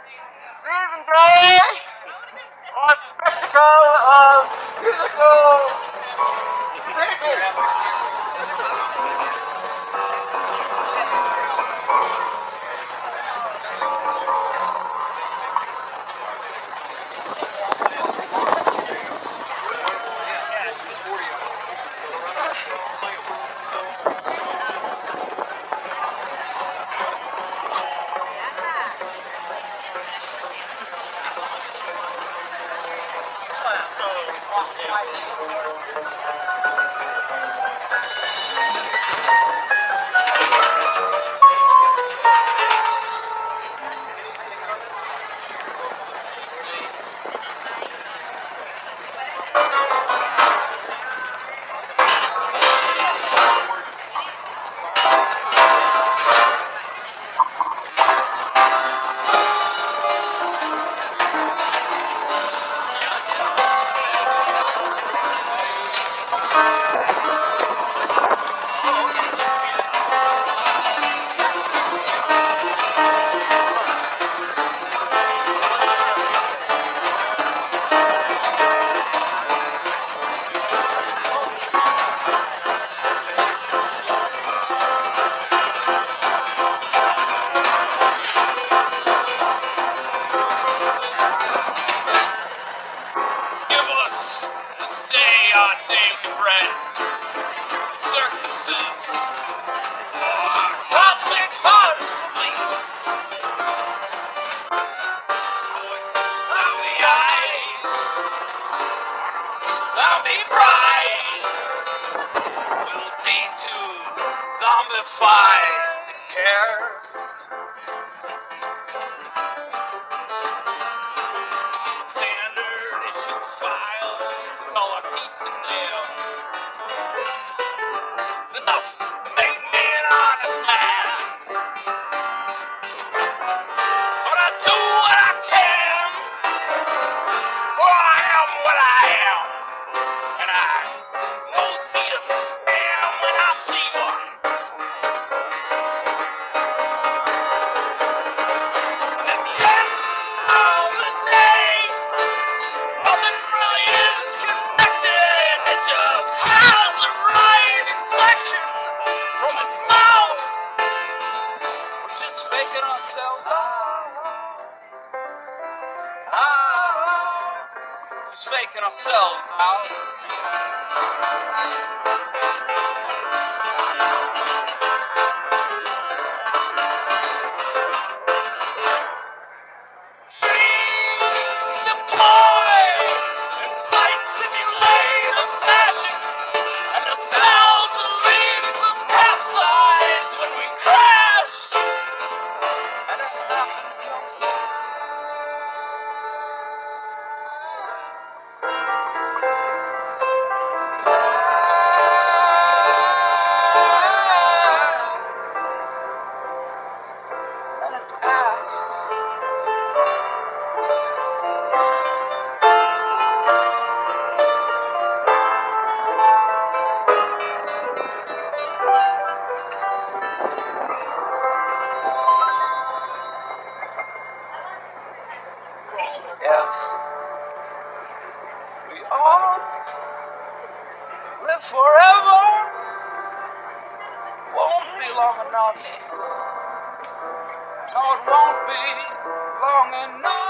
Music Day on spectacle of musical. I care. We're just making ourselves out. Ah, out. Faking ourselves out. No, it won't be long enough.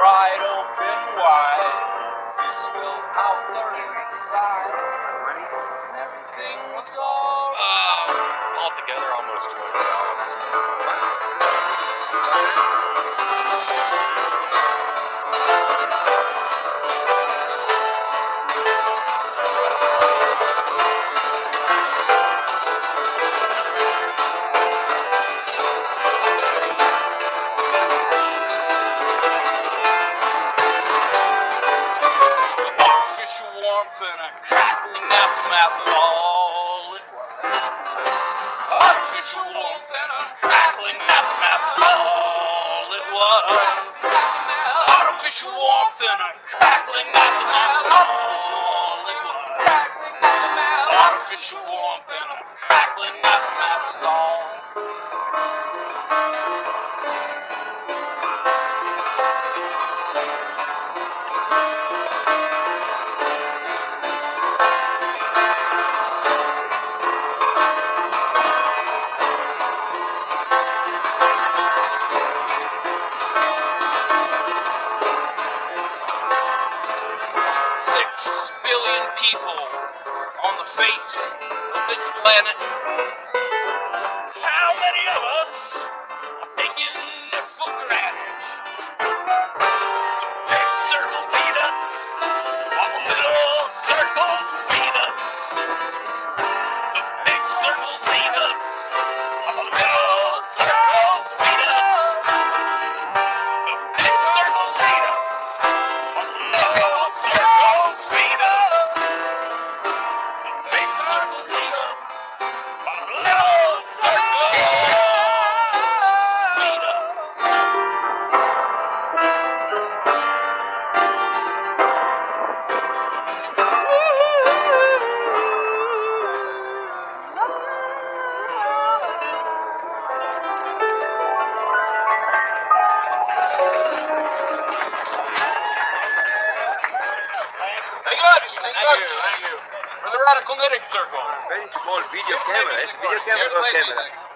pried open wide. Is will out there inside, Ready? and everything was all. Uh, altogether, almost and a crackling aftermath of all it was. Artificial warmth and a crackling aftermath of all it was. Artificial warmth and a crackling aftermath of all it was. Artificial warmth and a crackling aftermath of all. Six planet. You much. Thank you much. For the radical knitting circle. Very small video camera. It's video camera or camera?